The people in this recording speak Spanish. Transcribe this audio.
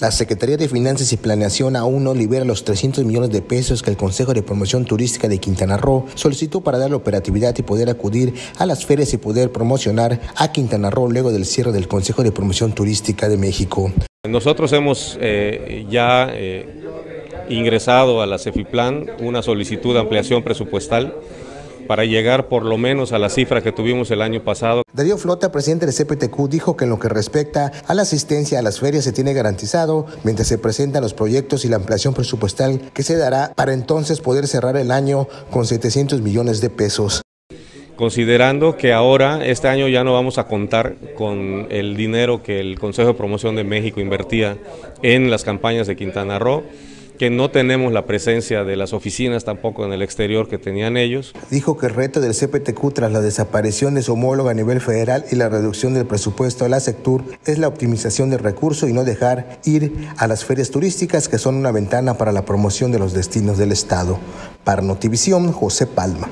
La Secretaría de Finanzas y Planeación aún no libera los 300 millones de pesos que el Consejo de Promoción Turística de Quintana Roo solicitó para darle operatividad y poder acudir a las ferias y poder promocionar a Quintana Roo luego del cierre del Consejo de Promoción Turística de México. Nosotros hemos eh, ya eh, ingresado a la CEFIPLAN una solicitud de ampliación presupuestal para llegar por lo menos a la cifra que tuvimos el año pasado. Darío Flota, presidente de CPTQ, dijo que en lo que respecta a la asistencia a las ferias se tiene garantizado mientras se presentan los proyectos y la ampliación presupuestal que se dará para entonces poder cerrar el año con 700 millones de pesos considerando que ahora, este año ya no vamos a contar con el dinero que el Consejo de Promoción de México invertía en las campañas de Quintana Roo, que no tenemos la presencia de las oficinas tampoco en el exterior que tenían ellos. Dijo que el reto del CPTQ tras la desaparición de su homólogo a nivel federal y la reducción del presupuesto a la sector es la optimización del recurso y no dejar ir a las ferias turísticas que son una ventana para la promoción de los destinos del Estado. Para Notivisión, José Palma.